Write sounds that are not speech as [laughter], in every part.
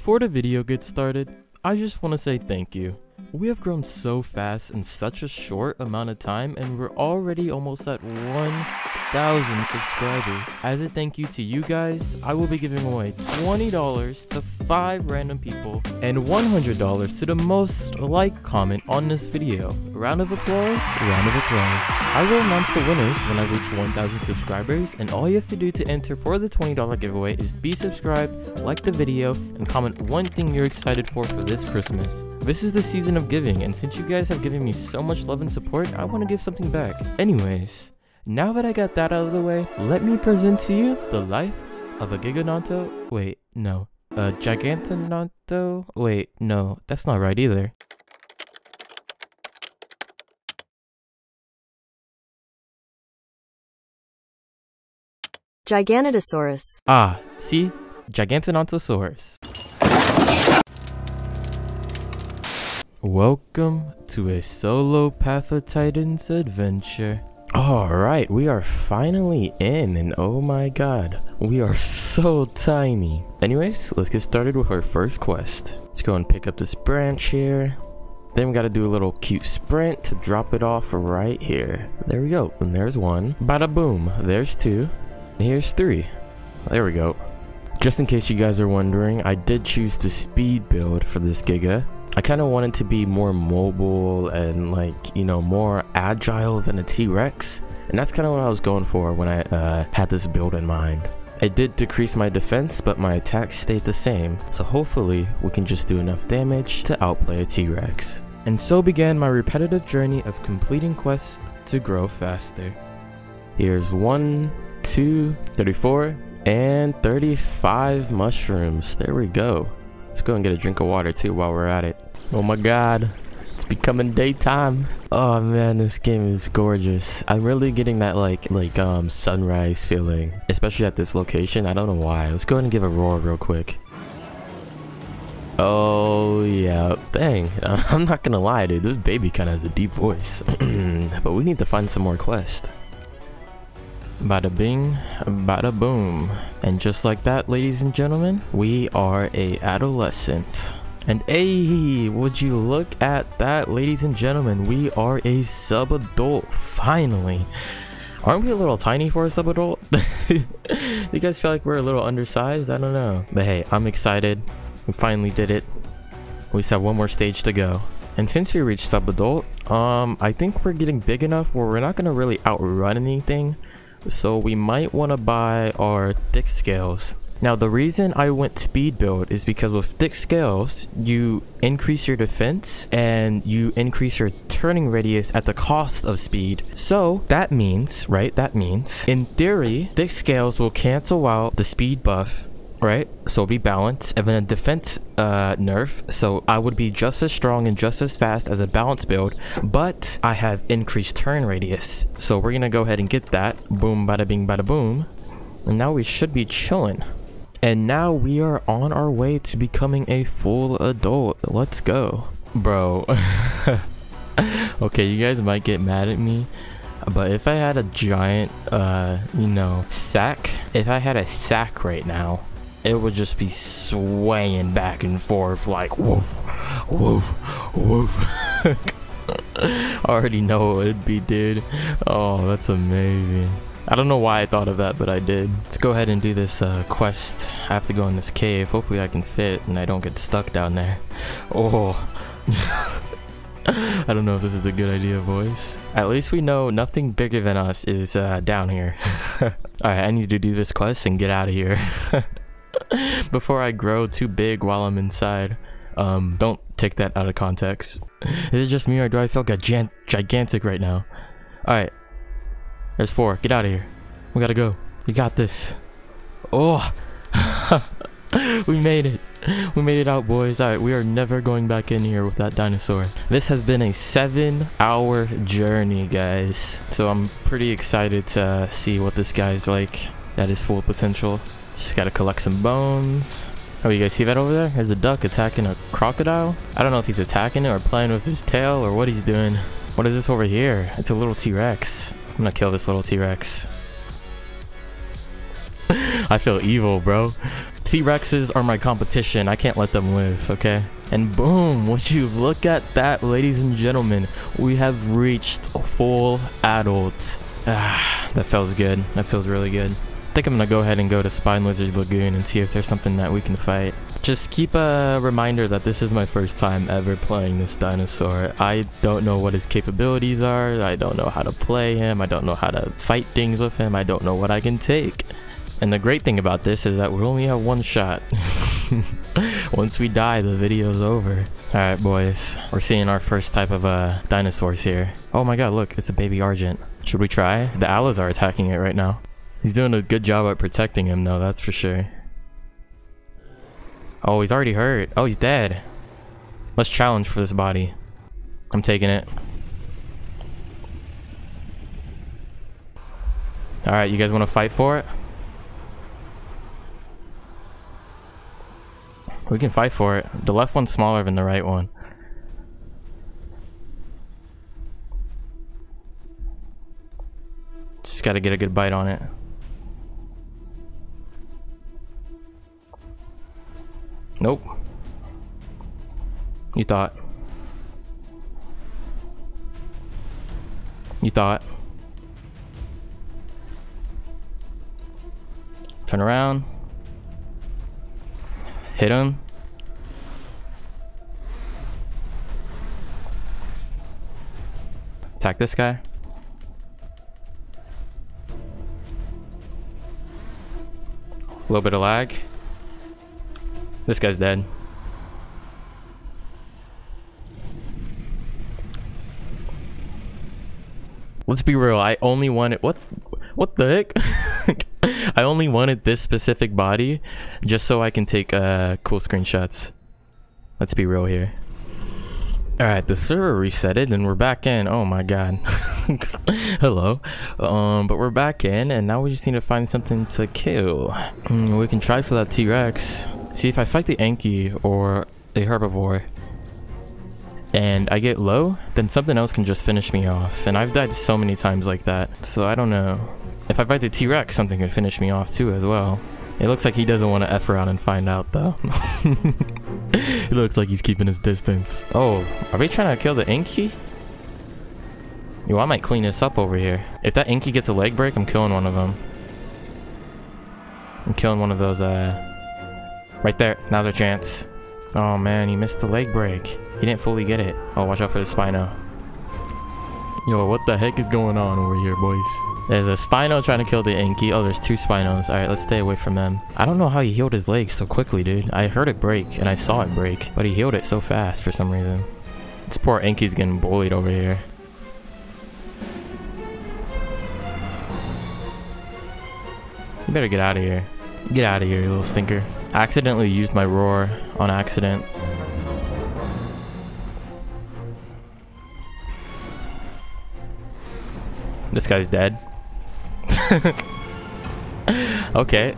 Before the video gets started, I just want to say thank you. We have grown so fast in such a short amount of time and we're already almost at 1,000 subscribers. As a thank you to you guys, I will be giving away $20 to 5 random people and $100 to the most like comment on this video. Round of applause, round of applause. I will announce the winners when I reach 1,000 subscribers and all you have to do to enter for the $20 giveaway is be subscribed, like the video, and comment one thing you're excited for for this Christmas. This is the season of giving, and since you guys have given me so much love and support, I want to give something back. Anyways, now that I got that out of the way, let me present to you the life of a Giganonto. Wait, no. A Gigantononto? Wait, no, that's not right either. Giganotosaurus. Ah, see? Gigantonontosaurus. Welcome to a solo Path of Titans adventure. Alright, we are finally in and oh my god, we are so tiny. Anyways, let's get started with our first quest. Let's go and pick up this branch here. Then we gotta do a little cute sprint to drop it off right here. There we go, and there's one. Bada boom, there's two. And here's three. There we go. Just in case you guys are wondering, I did choose the speed build for this Giga. I kind of wanted to be more mobile and like, you know, more agile than a T-Rex. And that's kind of what I was going for when I uh, had this build in mind. It did decrease my defense, but my attacks stayed the same. So hopefully we can just do enough damage to outplay a T-Rex. And so began my repetitive journey of completing quests to grow faster. Here's one, two, 34, and 35 mushrooms. There we go. Let's go and get a drink of water too while we're at it. Oh my god. It's becoming daytime. Oh man, this game is gorgeous. I'm really getting that like like um sunrise feeling, especially at this location. I don't know why. Let's go ahead and give a roar real quick. Oh yeah, dang. [laughs] I'm not gonna lie, dude. This baby kind of has a deep voice. [clears throat] but we need to find some more quests. Bada bing, bada boom. And just like that, ladies and gentlemen, we are a adolescent. And hey, would you look at that, ladies and gentlemen? We are a sub-adult, finally. Aren't we a little tiny for a sub-adult? [laughs] you guys feel like we're a little undersized? I don't know. But hey, I'm excited. We finally did it. We just have one more stage to go. And since we reached sub-adult, um, I think we're getting big enough where we're not going to really outrun anything. So we might want to buy our thick scales. Now the reason I went speed build is because with thick scales, you increase your defense and you increase your turning radius at the cost of speed. So that means, right, that means, in theory, thick scales will cancel out the speed buff right? So be balanced, and then a defense uh, nerf. So I would be just as strong and just as fast as a balance build, but I have increased turn radius. So we're gonna go ahead and get that. Boom, bada bing, bada boom. And now we should be chilling. And now we are on our way to becoming a full adult. Let's go. Bro. [laughs] okay, you guys might get mad at me. But if I had a giant, uh, you know, sack, if I had a sack right now, it would just be swaying back and forth like woof, woof, woof. [laughs] I already know it'd be, dude. Oh, that's amazing. I don't know why I thought of that, but I did. Let's go ahead and do this uh, quest. I have to go in this cave. Hopefully I can fit and I don't get stuck down there. Oh. [laughs] I don't know if this is a good idea, boys. At least we know nothing bigger than us is uh, down here. [laughs] Alright, I need to do this quest and get out of here. [laughs] before I grow too big while I'm inside. Um, don't take that out of context. [laughs] Is it just me or do I feel gigant gigantic right now? Alright. There's four. Get out of here. We gotta go. We got this. Oh! [laughs] we made it. We made it out, boys. Alright, we are never going back in here with that dinosaur. This has been a seven hour journey, guys. So I'm pretty excited to see what this guy's like at his full potential. Just gotta collect some bones. Oh, you guys see that over there? There's a duck attacking a crocodile. I don't know if he's attacking it or playing with his tail or what he's doing. What is this over here? It's a little T-Rex. I'm gonna kill this little T-Rex. [laughs] I feel evil, bro. T-Rexes are my competition. I can't let them live, okay? And boom, would you look at that, ladies and gentlemen. We have reached a full adult. Ah, that feels good. That feels really good. I think I'm gonna go ahead and go to Spine Lizard Lagoon and see if there's something that we can fight. Just keep a reminder that this is my first time ever playing this dinosaur. I don't know what his capabilities are. I don't know how to play him. I don't know how to fight things with him. I don't know what I can take. And the great thing about this is that we only have one shot. [laughs] Once we die, the video's over. Alright, boys. We're seeing our first type of uh, dinosaurs here. Oh my god, look, it's a baby Argent. Should we try? The Alas are attacking it right now. He's doing a good job at protecting him, though, that's for sure. Oh, he's already hurt. Oh, he's dead. Let's challenge for this body. I'm taking it. Alright, you guys want to fight for it? We can fight for it. The left one's smaller than the right one. Just gotta get a good bite on it. Nope. You thought. You thought. Turn around. Hit him. Attack this guy. A little bit of lag. This guy's dead. Let's be real. I only wanted what what the heck? [laughs] I only wanted this specific body just so I can take uh cool screenshots. Let's be real here. Alright, the server resetted and we're back in. Oh my god. [laughs] Hello. Um, but we're back in and now we just need to find something to kill. Mm, we can try for that T-Rex. See, if I fight the Anki or a herbivore and I get low, then something else can just finish me off. And I've died so many times like that. So I don't know. If I fight the T-Rex, something can finish me off too as well. It looks like he doesn't want to F around and find out though. [laughs] it looks like he's keeping his distance. Oh, are we trying to kill the Inky? Yo, I might clean this up over here. If that Inky gets a leg break, I'm killing one of them. I'm killing one of those, uh... Right there. Now's our chance. Oh man, he missed the leg break. He didn't fully get it. Oh, watch out for the Spino. Yo, what the heck is going on over here, boys? There's a Spino trying to kill the Inky. Oh, there's two Spinos. Alright, let's stay away from them. I don't know how he healed his leg so quickly, dude. I heard it break, and I saw it break. But he healed it so fast for some reason. This poor Inky's getting bullied over here. You better get out of here. Get out of here, you little stinker. I accidentally used my roar on accident. This guy's dead. [laughs] okay.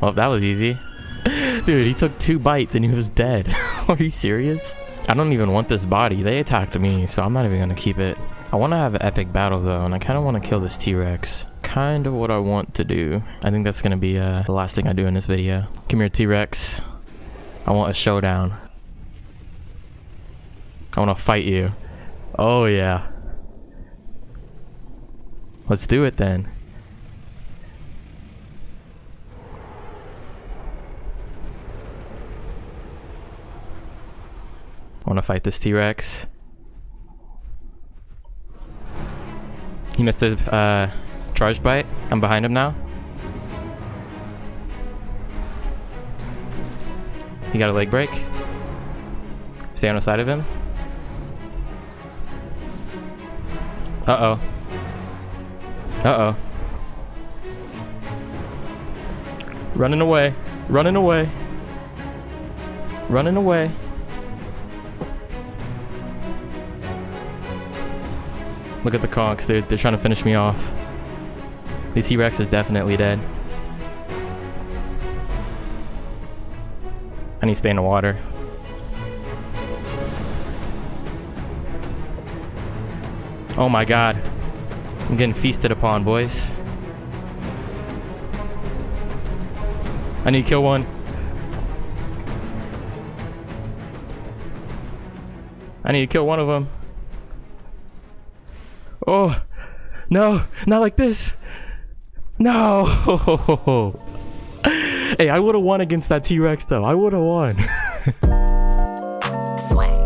Well, that was easy. [laughs] Dude, he took two bites and he was dead. [laughs] Are you serious? I don't even want this body. They attacked me, so I'm not even gonna keep it. I want to have an epic battle though, and I kind of want to kill this T-Rex. Kind of what I want to do. I think that's gonna be uh, the last thing I do in this video. Come here, T-Rex. I want a showdown. I want to fight you. Oh yeah. Let's do it then. I Want to fight this T-Rex? He missed his uh, charge bite. I'm behind him now. He got a leg break. Stay on the side of him. Uh-oh. Uh-oh. Running away. Running away. Running away. Look at the conks, dude. They're trying to finish me off. The T-Rex is definitely dead. I need to stay in the water. Oh my god. I'm getting feasted upon, boys. I need to kill one. I need to kill one of them. Oh, no, not like this. No. [laughs] hey, I would have won against that T-Rex though. I would have won. [laughs] Swag.